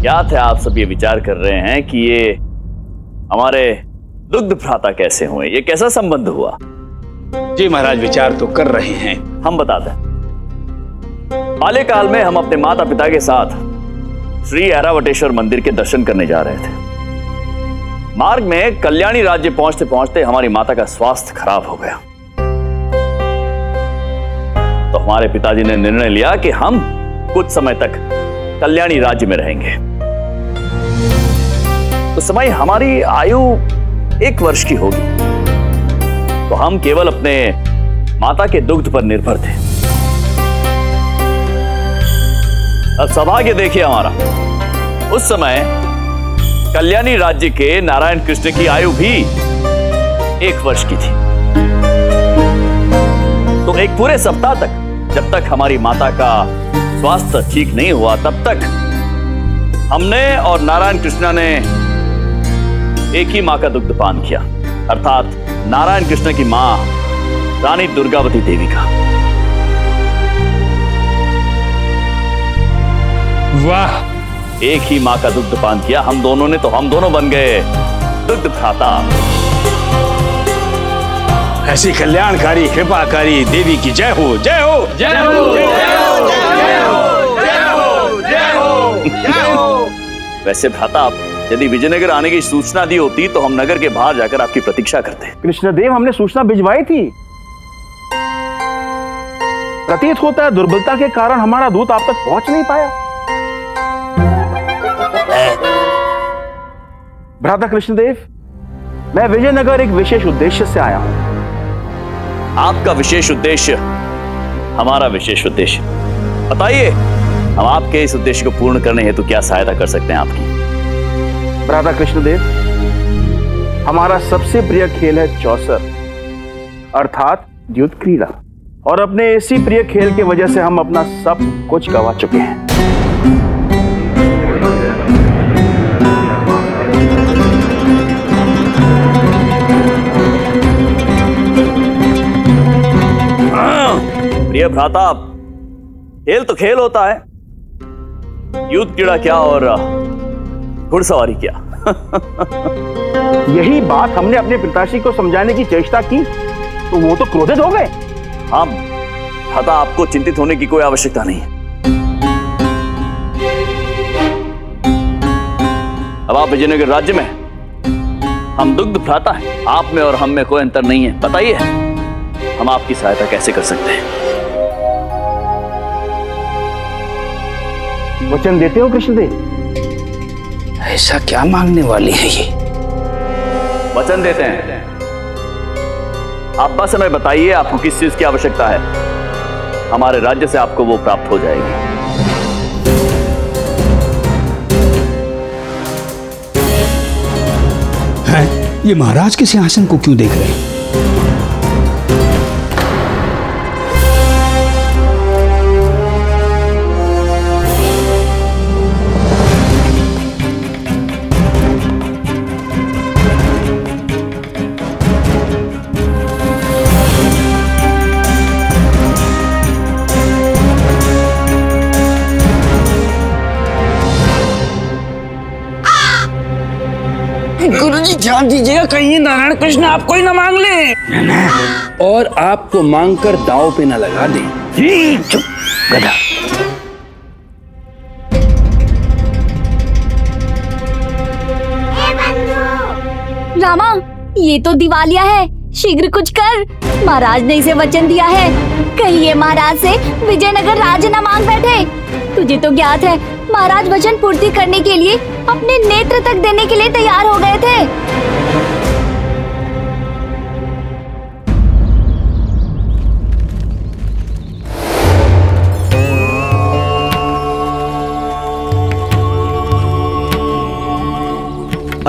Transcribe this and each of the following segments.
ज्ञात है आप सब ये विचार कर रहे हैं कि ये हमारे दुग्ध भ्राता कैसे हुए? ये कैसा संबंध हुआ? जी महाराज विचार तो कर रहे हैं। हम बताते हैं बाल्यकाल में हम अपने माता पिता के साथ श्री ऐरावटेश्वर मंदिर के दर्शन करने जा रहे थे। मार्ग में कल्याणी राज्य पहुँचते पहुँचते हमारी माता का स्वास्थ्य खराब हो गया। तो हमारे पिताजी ने निर्णय लिया कि हम कुछ समय तक कल्याणी राज्य में रहेंगे। उस समय हमारी आयु एक वर्ष की होगी। तो हम केवल अपने माता के दुग्ध पर निर्भर थे। अब सौभाग्य देखिए हमारा। उस समय कल्याणी राज्य के नारायण कृष्ण की आयु भी एक वर्ष की थी। तो एक पूरे सप्ताह तक, जब तक हमारी माता का स्वास्थ्य ठीक नहीं हुआ, तब तक हमने और नारायण कृष्णा ने एक ही माँ का दुग्ध पान किया। अर्थात नारायण कृष्ण की माँ रानी दुर्गावती देवी का। वाह। एक ही माँ का दुग्ध पान किया। हम दोनों ने तो हम दोनों बन गए। दुग्ध भ्राता ऐसी कल्याणकारी कृपाकारी देवी की जय हो जय हो। जय हो वैसे भ्राता आप यदि विजयनगर आने की सूचना दी होती तो हम नगर के बाहर जाकर आपकी प्रतीक्षा करते। कृष्णदेव हमने सूचना भिजवाई थी। प्रतीत होता है दुर्बलता के कारण हमारा दूत आप तक पहुँच नहीं पाया। भ्राता कृष्णदेव मैं विजयनगर एक विशेष उद्देश्य से आया हूँ। आपका विशेष उद्देश्य हमारा विशेष उद्देश्य। बताइए हम आपके इस उद्देश्य को पूर्ण करने हेतु क्या सहायता कर सकते हैं आपकी? भ्राता कृष्णदेव, हमारा सबसे प्रिय खेल है चौसर, अर्थात द्युत क्रीड़ा। और अपने इसी प्रिय खेल की वजह से हम अपना सब कुछ गवा चुके हैं। प्रिय भ्राता खेल तो खेल होता है। युद्ध क्रीड़ा क्या और घुड़सवारी क्या। यही बात हमने अपने पिताश्री को समझाने की चेष्टा की तो वो तो क्रोधित हो गए। हम भ्राता आपको चिंतित होने की कोई आवश्यकता नहीं। है अब आप विजयनगर राज्य में हम दुग्ध भ्राता हैं। आप में और हम में कोई अंतर नहीं है। बताइए हम आपकी सहायता कैसे कर सकते हैं? वचन देते हो कृष्णदेव? ऐसा क्या मांगने वाली है ये? वचन देते हैं। आप बस हमें बताइए आपको किस चीज़ की आवश्यकता है। हमारे राज्य से आपको वो प्राप्त हो जाएगी। है ये महाराज के सिंहासन को क्यों देख रहे हैं? गुरु जी ध्यान दीजिएगा कहीं नारायण कृष्ण आपको ही ना मांग ले। और आपको मांगकर दांव पे न लगा दे। चुप गधा। रामा ये तो दिवालिया है। शीघ्र कुछ कर। महाराज ने इसे वचन दिया है। कहीं ये महाराज से विजयनगर राज न मांग बैठे। तुझे तो ज्ञात है महाराज वचन पूर्ति करने के लिए अपने नेत्र तक देने के लिए तैयार हो गए थे।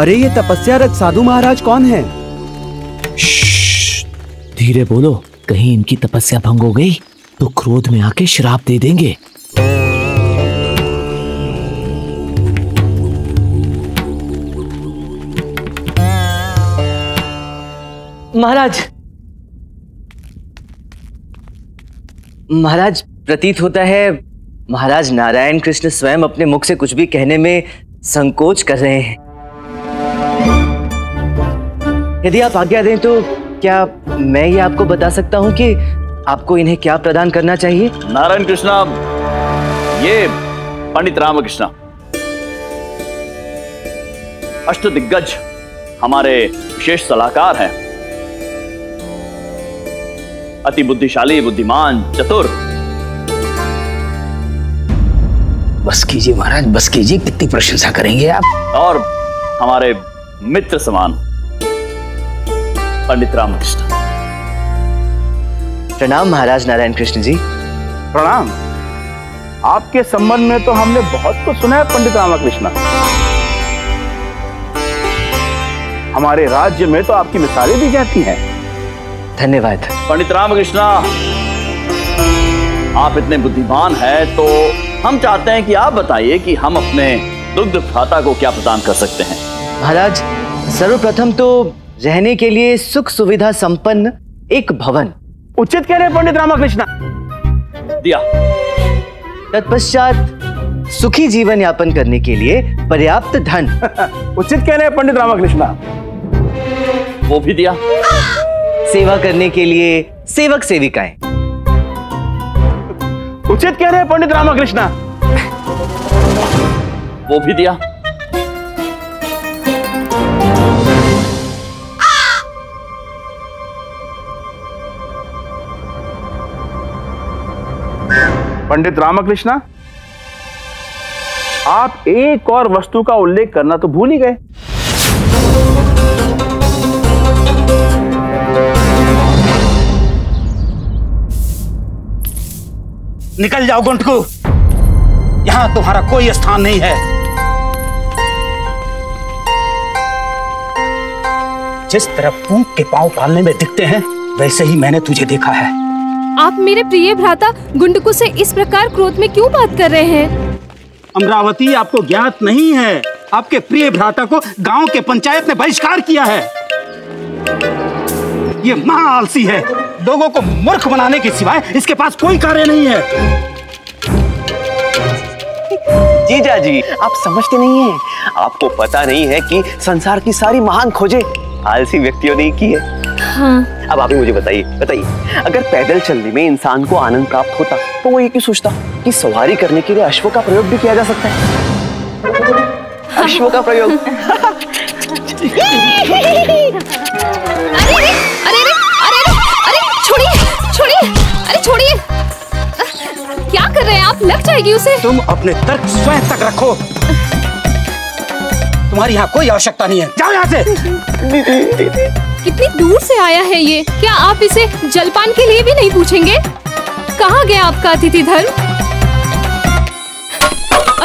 अरे ये तपस्यारत साधु महाराज कौन है? धीरे बोलो कहीं इनकी तपस्या भंग हो गई तो क्रोध में आके श्राप दे देंगे महाराज। महाराज, प्रतीत होता है, महाराज नारायण कृष्ण स्वयं अपने मुख से कुछ भी कहने में संकोच कर रहे हैं। यदि आप आज्ञा दें तो क्या मैं ये आपको बता सकता हूँ कि आपको इन्हें क्या प्रदान करना चाहिए? नारायण कृष्णा, ये पंडित रामकृष्णा। अष्ट दिग्गज हमारे विशेष सलाहकार हैं। अति बुद्धिशाली बुद्धिमान चतुर। बस कीजिए महाराज बस कीजिए कितनी प्रशंसा करेंगे आप। और हमारे मित्र समान पंडित रामकृष्ण। प्रणाम महाराज नारायण कृष्ण जी। प्रणाम। आपके संबंध में तो हमने बहुत कुछ सुना है पंडित रामकृष्ण। हमारे राज्य में तो आपकी मिसालें दी जाती हैं। धन्यवाद। पंडित रामकृष्णा आप इतने बुद्धिमान हैं तो हम चाहते हैं कि आप बताइए कि हम अपने दुग्ध भ्राता को क्या प्रदान कर सकते हैं? महाराज सर्वप्रथम तो रहने के लिए सुख सुविधा संपन्न एक भवन। उचित कह रहे हैं पंडित रामकृष्ण। दिया। तत्पश्चात सुखी जीवन यापन करने के लिए पर्याप्त धन। उचित कह रहे हैं पंडित रामकृष्ण। वो भी दिया। सेवा करने के लिए सेवक सेविकाएँ। उचित कह रहे हैं पंडित रामकृष्ण? वो भी दिया। पंडित रामकृष्ण आप एक और वस्तु का उल्लेख करना तो भूल ही गए। निकल जाओ गुंटकू। यहाँ तुम्हारा कोई स्थान नहीं है। जिस तरह पूंख के पाँव पालने में दिखते हैं वैसे ही मैंने तुझे देखा है। आप मेरे प्रिय भ्राता गुंडकू से इस प्रकार क्रोध में क्यों बात कर रहे हैं? अमरावती आपको ज्ञात नहीं है। आपके प्रिय भ्राता को गाँव के पंचायत ने बहिष्कार किया है। ये महा आलसी है। लोगों को मूर्ख बनाने के सिवाय इसके पास कोई कार्य नहीं है। जीजा जी आप समझते नहीं हैं। आपको पता नहीं है कि संसार की सारी महान खोजें आलसी व्यक्तियों ने ही की है। हाँ। अब आप ही मुझे बताइए बताइए अगर पैदल चलने में इंसान को आनंद प्राप्त होता तो वो ये क्यों सोचता कि सवारी करने के लिए अश्व का प्रयोग भी किया जा सकता है। अश्व का प्रयोग? अरे अरे अरे अरे अरे अरे छोड़िए छोड़िए अरे छोड़िए क्या कर रहे हैं आप लग जाएगी उसे तुम अपने तर्क स्वयं तक रखो। तुम्हारी यहाँ कोई आवश्यकता नहीं है। जाओ यहाँ से। कितनी दूर से आया है ये? क्या आप इसे जलपान के लिए भी नहीं पूछेंगे? कहाँ गया आपका अतिथि धर्म?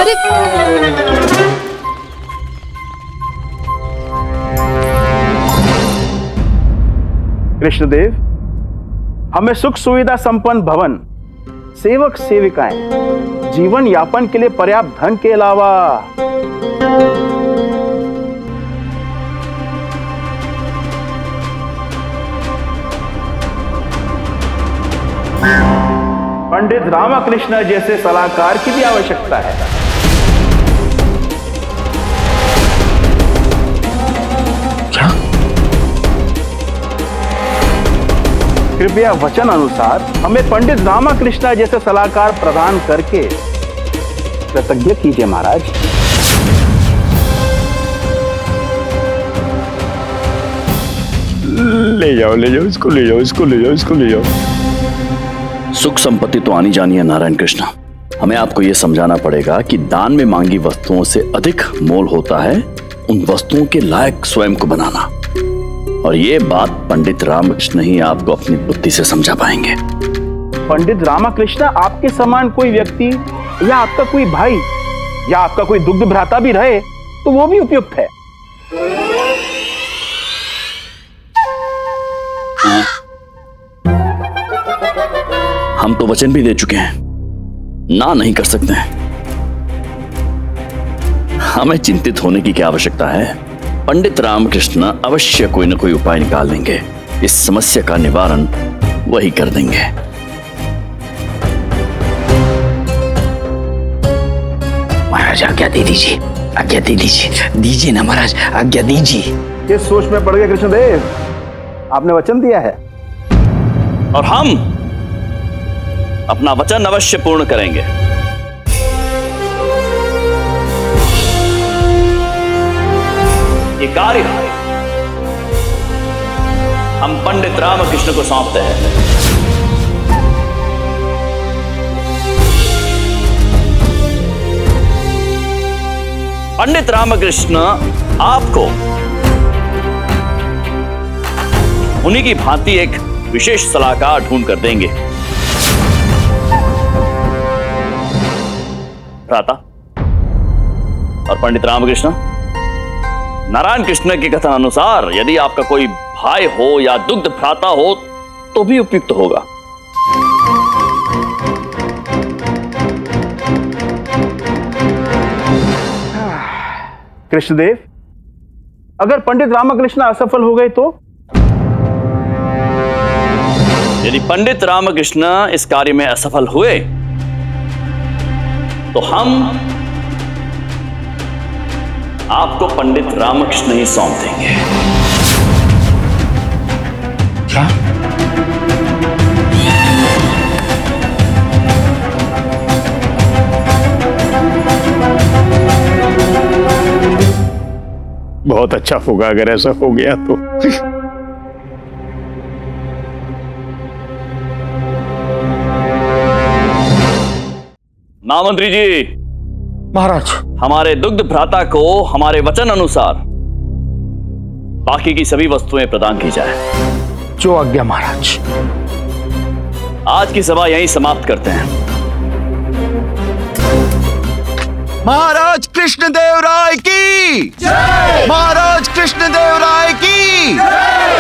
अरे कृष्णदेव, हमें सुख सुविधा संपन्न भवन, सेवक सेविकाएँ, जीवन यापन के लिए पर्याप्त धन के अलावा। पंडित रामकृष्ण जैसे सलाहकार की भी आवश्यकता है। कृपया वचन अनुसार हमें पंडित रामकृष्ण जैसे सलाहकार प्रदान करके कृतज्ञ कीजिए महाराज। ले जाओ ले जाओ इसको ले जाओ इसको ले जाओ इसको ले जाओ। सुख संपत्ति तो आनी जानी है नारायण कृष्ण। हमें आपको यह समझाना पड़ेगा कि दान में मांगी वस्तुओं से अधिक मोल होता है उन वस्तुओं के लायक स्वयं को बनाना। और ये बात पंडित रामकृष्ण ही आपको अपनी बुद्धि से समझा पाएँगे। पंडित रामकृष्ण आपके समान कोई व्यक्ति या आपका कोई भाई या आपका कोई दुग्ध भ्राता भी रहे तो वो भी उपयुक्त है। हम तो वचन भी दे चुके हैं। ना नहीं कर सकते हैं। हमें चिंतित होने की क्या आवश्यकता है? पंडित रामकृष्ण अवश्य कोई ना कोई उपाय निकाल देंगे। इस समस्या का निवारण वही कर देंगे। महाराज आज्ञा दे दीजिए। आज्ञा दे दीजिए। दीजिए ना महाराज आज्ञा दीजिए। किस सोच में पड़ गए कृष्णदेव? आपने वचन दिया है। और हम अपना वचन अवश्य पूर्ण करेंगे। कार्य हम पंडित रामकृष्ण को सौंपते हैं। पंडित रामकृष्ण आपको उन्हीं की भांति एक विशेष सलाहकार ढूंढ कर देंगे। भ्राता और पंडित रामकृष्ण नारायण कृष्ण के कथन अनुसार यदि आपका कोई भाई हो या दुग्ध भ्राता हो तो भी उपयुक्त होगा। कृष्णदेव अगर पंडित रामकृष्ण असफल हो गए तो? यदि पंडित रामकृष्ण इस कार्य में असफल हुए तो हम आपको पंडित रामकृष्ण ही सौंप देंगे। क्या? बहुत अच्छा होगा अगर ऐसा हो गया तो। महामंत्री जी महाराज। हमारे दुग्ध भ्राता को हमारे वचन अनुसार बाकी की सभी वस्तुएँ प्रदान की जाए। जो आज्ञा महाराज। आज की सभा यहीं समाप्त करते हैं। महाराज कृष्णदेव राय की। महाराज कृष्णदेव राय की।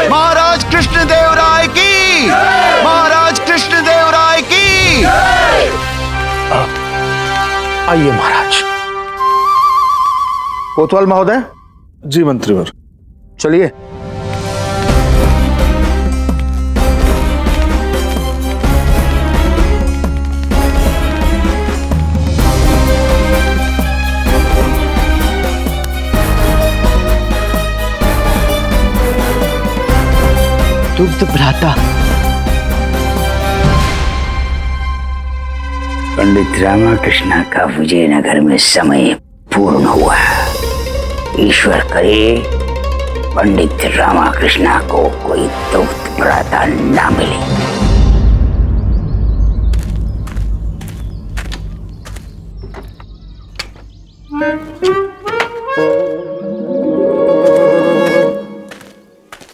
महाराज कृष्णदेव राय की। महाराज कृष्णदेव राय आइए महाराज। कोतवाल महोदय? जी मंत्रीवर। चलिए। दुग्ध भ्राता पंडित रामाकृष्ण का विजयनगर में समय पूर्ण हुआ ईश्वर करे, पंडित रामाकृष्ण को कोई दुग्ध भ्राता ना मिले।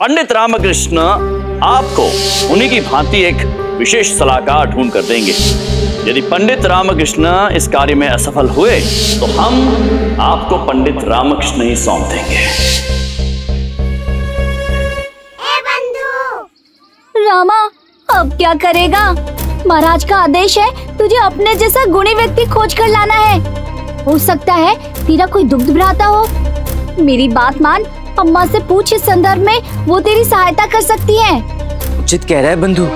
पंडित रामकृष्ण आपको उन्हीं की भांति एक विशेष सलाहकार ढूंढ कर देंगे। यदि पंडित रामकृष्ण इस कार्य में असफल हुए तो हम आपको पंडित रामकृष्ण ही सौंप देंगे। रामा अब क्या करेगा? महाराज का आदेश है तुझे अपने जैसा गुणी व्यक्ति खोज कर लाना है। हो सकता है तेरा कोई दुग्ध भ्राता हो। मेरी बात मान अम्मा से पूछ इस संदर्भ में वो तेरी सहायता कर सकती हैं। उचित कह रहा है बंधु।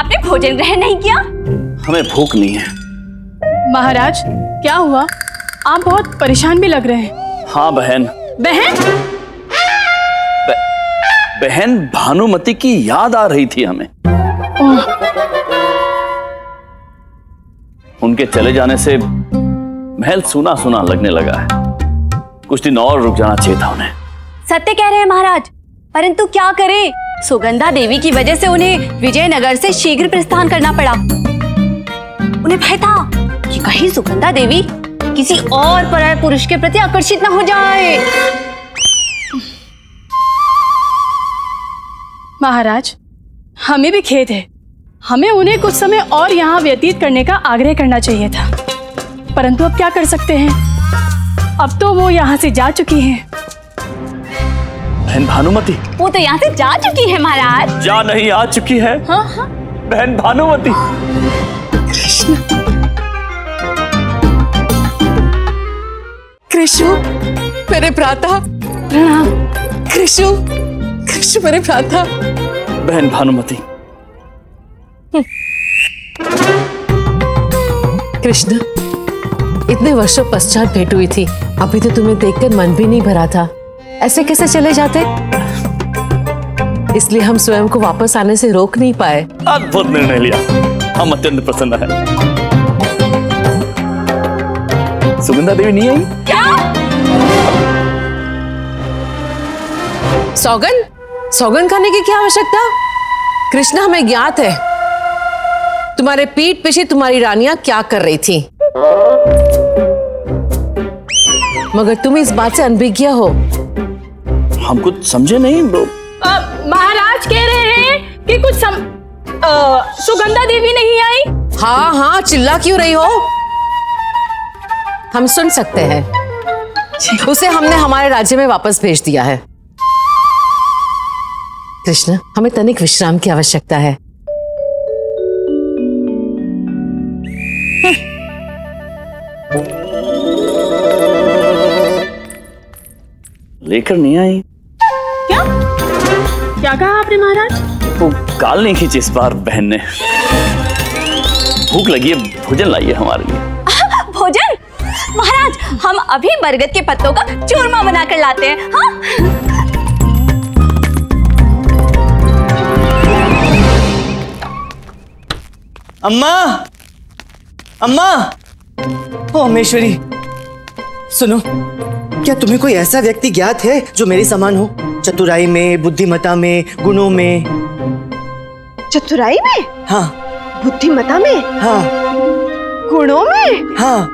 आपने भोजन ग्रहण नहीं किया? हमें भूख नहीं है। महाराज क्या हुआ? आप बहुत परेशान भी लग रहे हैं। हाँ बहन। बहन? ब, बहन भानुमति की याद आ रही थी हमें। उनके चले जाने से महल सुना सुना लगने लगा है। कुछ दिन और रुक जाना चाहिए था उन्हें। सत्य कह रहे हैं महाराज परंतु क्या करें? सुगंधा देवी की वजह से उन्हें विजयनगर से शीघ्र प्रस्थान करना पड़ा। उन्हें भय था कि कहीं सुगंधा देवी किसी और पराय पुरुष के प्रति आकर्षित न हो जाए। महाराज, हमें भी खेद है। हमें उन्हें कुछ समय और यहाँ व्यतीत करने का आग्रह करना चाहिए था। परंतु अब क्या कर सकते हैं? अब तो वो यहाँ से जा चुकी हैं। बहन भानुमति। वो तो यहाँ से जा चुकी है महाराज। जा नहीं आ चुकी है। हाँ हाँ। बहन भानुमति। कृष्ण। मेरे भ्राता। प्रणाम। कृष्ण कृष्ण मेरे भ्राता। बहन भानुमति। कृष्ण इतने वर्षों पश्चात भेंट हुई थी। अभी तो तुम्हें देखकर मन भी नहीं भरा था। ऐसे कैसे चले जाते? इसलिए हम स्वयं को वापस आने से रोक नहीं पाए। अद्भुत निर्णय लिया। हम अत्यंत प्रसन्न हैं। सुगंधा देवी नहीं आई? क्या? सौगन सौगन खाने की क्या आवश्यकता? कृष्णा हमें ज्ञात है। तुम्हारे पीठ पीछे तुम्हारी रानियाँ क्या कर रही थी? मगर तुम इस बात से अनभिज्ञ हो। हम कुछ समझे नहीं महाराज कह रहे हैं कि कुछ सम... अ, सुगंधा देवी नहीं आई? हाँ हाँ चिल्ला क्यों रही हो? हम सुन सकते हैं। उसे हमने हमारे राज्य में वापस भेज दिया है। कृष्ण हमें तनिक विश्राम की आवश्यकता है। लेकर नहीं आई। क्या? क्या कहा आपने महाराज? वो काल नहीं खींची इस बार बहन ने। भूख लगी है भोजन लाइए हमारे लिए। भोजन? महाराज हम अभी बरगद के पत्तों का चूरमा बनाकर लाते हैं हाँ? अम्मा! अम्मा! ओ अमेश्वरी सुनो क्या तुम्हें कोई ऐसा व्यक्ति ज्ञात है जो मेरे समान हो? चतुराई में बुद्धिमता में गुणों में। चतुराई में? हाँ। बुद्धिमता में? हाँ। गुणों में? हाँ।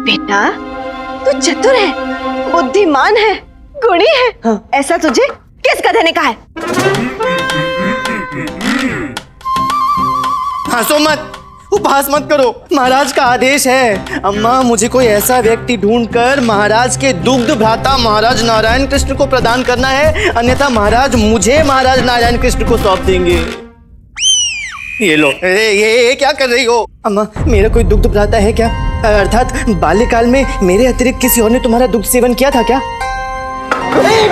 बेटा तू चतुर है बुद्धिमान है गुणी है। हाँ। ऐसा तुझे किस गधे ने कहा है? हंसो मत। उपहास मत करो। महाराज का आदेश है। अम्मा मुझे कोई ऐसा व्यक्ति ढूंढकर महाराज के दुग्ध भ्राता महाराज नारायण कृष्ण को प्रदान करना है अन्यथा महाराज मुझे महाराज नारायण कृष्ण को सौंप देंगे। ये लो। ए, ये, ये क्या कर रही हो? अम्मा मेरा कोई दुग्ध भ्राता है क्या? अर्थात बाल्यकाल में मेरे अतिरिक्त किसी और ने तुम्हारा दुग्ध सेवन किया था क्या?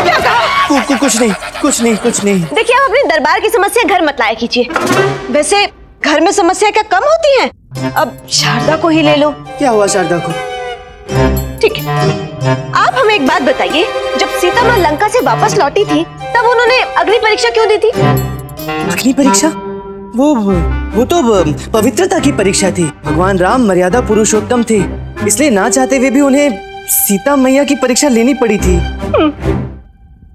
कहा? कुछ नहीं कुछ नहीं कुछ नहीं। देखिए आप अपने दरबार की समस्या घर मत लाया कीजिए। वैसे घर में समस्या क्या कम होती है? अब शारदा को ही ले लो। क्या हुआ शारदा को? ठीक है। आप हमें एक बात बताइए जब सीता माँ लंका से वापस लौटी थी तब उन्होंने अग्नि परीक्षा क्यों दी थी? अग्नि परीक्षा? वो वो तो पवित्रता की परीक्षा थी। भगवान राम मर्यादा पुरुषोत्तम थे। इसलिए ना चाहते हुए भी उन्हें सीता मैया की परीक्षा लेनी पड़ी थी।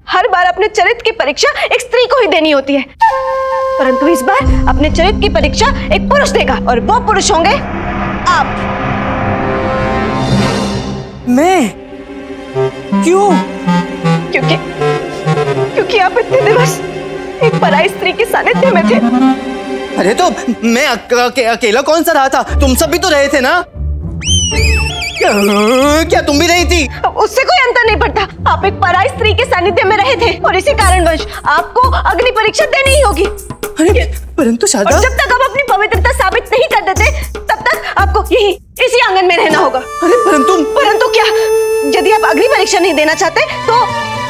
हर बार अपने चरित्र की परीक्षा एक स्त्री को ही देनी होती है। परंतु इस बार अपने चरित्र की परीक्षा एक पुरुष देगा और वो पुरुष होंगे आप। मैं? क्यों? क्योंकि क्योंकि आप इतने दिवस एक पराई स्त्री के सानिध्य में थे। अरे तो मैं अक, अके, अकेला कौन सा रहा था? तुम सब भी तो रहे थे ना? क्या, क्या तुम भी रही थी? उससे कोई अंतर नहीं पड़ता। आप एक पराई स्त्री के सानिध्य में रहे थे और इसी कारणवश आपको अग्नि परीक्षा देनी ही होगी। अरे परंतु शारदा। जब तक आप अपनी पवित्रता साबित नहीं कर देते तब तक आपको यही इसी आँगन में रहना होगा। अरे परंतु परंतु क्या? यदि आप अग्नि परीक्षा नहीं देना चाहते तो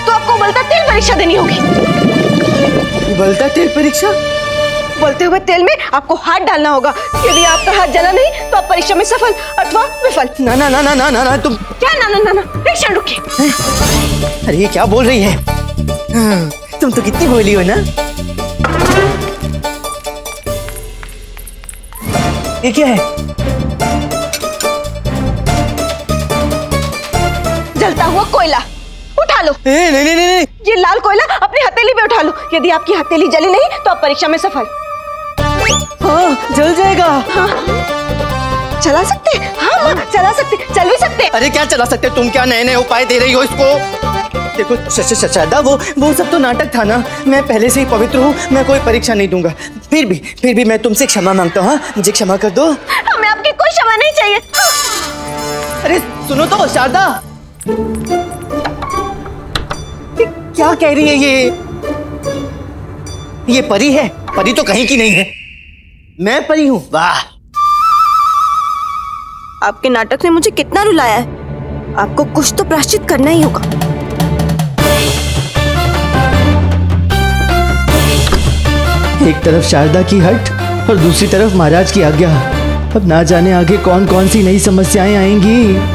तो आपको उबलता तेल परीक्षा देनी होगी। उबलता तेल परीक्षा? उबलते हुए तेल में आपको हाथ डालना होगा। यदि आपका हाथ जला नहीं तो आप परीक्षा में सफल अथवा विफल। ना ना ना ना ना ना ना तुम क्या ना ना ना ना एक क्षण रुकिए। अरे ये क्या बोल रही है? हाँ, तुम तो कितनी बोली हो ना? ये क्या है? जलता हुआ कोयला। उठा लो। ए, नहीं नहीं नहीं ये लाल कोयला अपनी हथेली पे उठा लो। यदि आपकी हथेली जली नहीं तो आप परीक्षा में सफल। हाँ जल जाएगा। हाँ। चला सकते? हाँ माँ चला सकते चल भी सकते। अरे क्या चला सकते? तुम क्या नए नए उपाय दे रही हो इसको? देखो श- श- श- शारदा वो वो सब तो नाटक था ना। मैं पहले से ही पवित्र हूँ मैं कोई परीक्षा नहीं दूँगा। फिर भी फिर भी मैं तुमसे क्षमा माँगता हूँ हाँ? मुझे क्षमा कर दो। हमें आपकी कोई क्षमा नहीं चाहिए। अरे सुनो तो शारदा क्या कह रही है ये? ये परी है? परी तो कहीं की नहीं है। मैं परी हूँ। वाह। आपके नाटक ने मुझे कितना रुलाया है। आपको कुछ तो प्राश्चित करना ही होगा। एक तरफ़ शारदा की हट और दूसरी तरफ़ महाराज की आज्ञा। अब ना जाने आगे कौन कौन सी नई समस्याएँ आएँगी।